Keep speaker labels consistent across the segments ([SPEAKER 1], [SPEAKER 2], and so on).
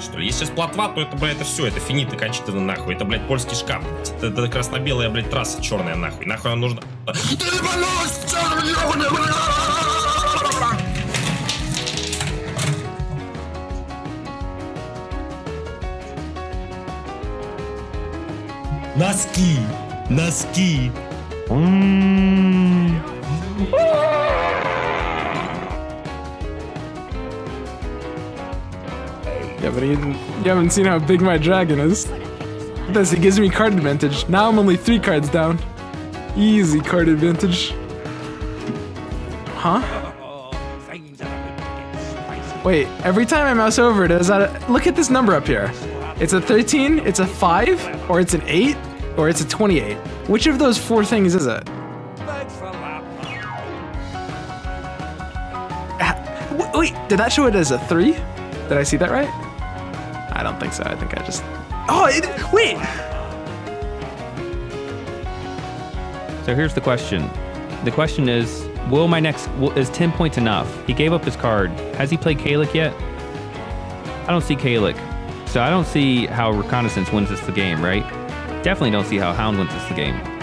[SPEAKER 1] что ли? Если сейчас плотва, то это, блядь, это все, это финит и кончита нахуй. Это, блядь, польский шкаф. Это, это красно-белая, блядь, трасса черная нахуй. Нахуй она нужна.
[SPEAKER 2] Носки! Носки!
[SPEAKER 3] Yeah, but you, you haven't seen how big my dragon is. This, it gives me card advantage. Now I'm only three cards down. Easy card advantage. Huh? Wait, every time I mouse over it, is that look at this number up here. It's a 13, it's a 5, or it's an 8, or it's a 28. Which of those four things is it? Wait, did that show it as a 3? Did I see that right? I don't think so. I think I just. Oh, it, wait!
[SPEAKER 4] So here's the question. The question is, will my next will, is 10 points enough? He gave up his card. Has he played Kalik yet? I don't see Kalik. So I don't see how Reconnaissance wins us the game, right? Definitely don't see how Hound wins us the game.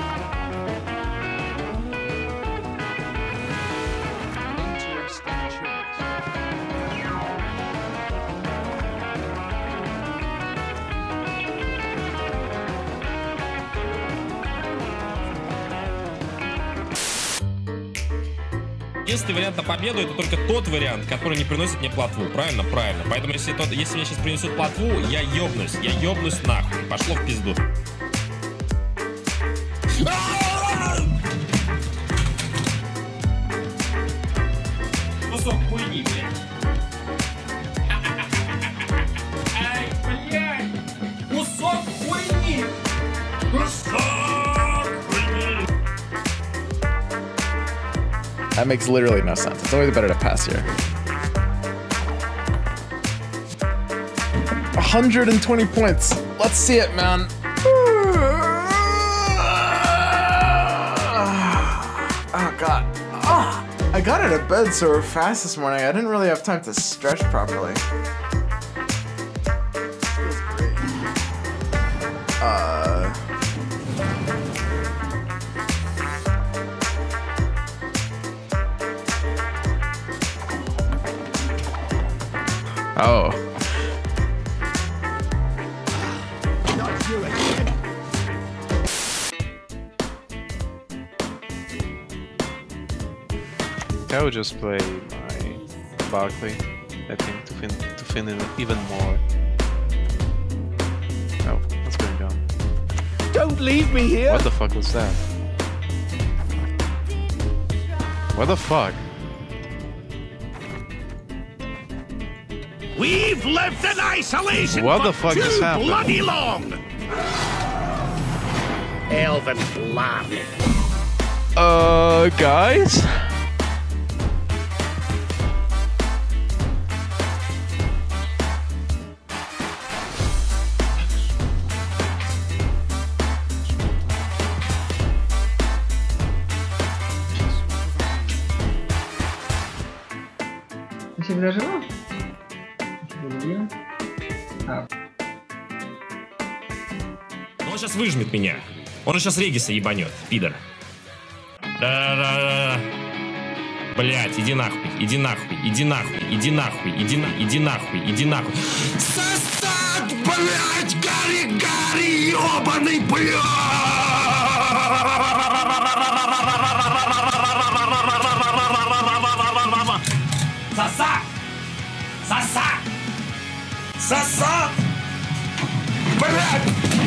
[SPEAKER 1] Единственный вариант на победу это только тот вариант, который не приносит мне плотву. Правильно? Правильно. Поэтому если, тот, если мне сейчас принесут плотву, я ёбнусь. Я ёбнусь нахуй. Пошло в пизду.
[SPEAKER 3] That makes literally no sense. It's always better to pass here. 120 points. Let's see it, man. Oh, God. Oh, I got out of bed so fast this morning. I didn't really have time to stretch properly. Oh.
[SPEAKER 5] I would just play my Barclay, I think, to fin to fin it even more. Oh, what's going on?
[SPEAKER 2] Don't leave me here!
[SPEAKER 5] What the fuck was that? What the fuck?
[SPEAKER 2] We've lived in isolation
[SPEAKER 5] What
[SPEAKER 2] for
[SPEAKER 5] the fuck
[SPEAKER 2] too
[SPEAKER 5] just happened?
[SPEAKER 2] bloody long! Elven blood.
[SPEAKER 5] Uh, guys?
[SPEAKER 6] Ty się wydarzyło? Да. Но
[SPEAKER 1] он сейчас выжмет меня. Он сейчас Региса ебанет, пидор. Да-да-да. Блять, иди нахуй, иди нахуй, иди нахуй, иди нахуй, иди на, иди нахуй, иди нахуй.
[SPEAKER 2] Сосад, блять, гори, гори, ебаный, блять! Соса! Соса! Zasa! Bread!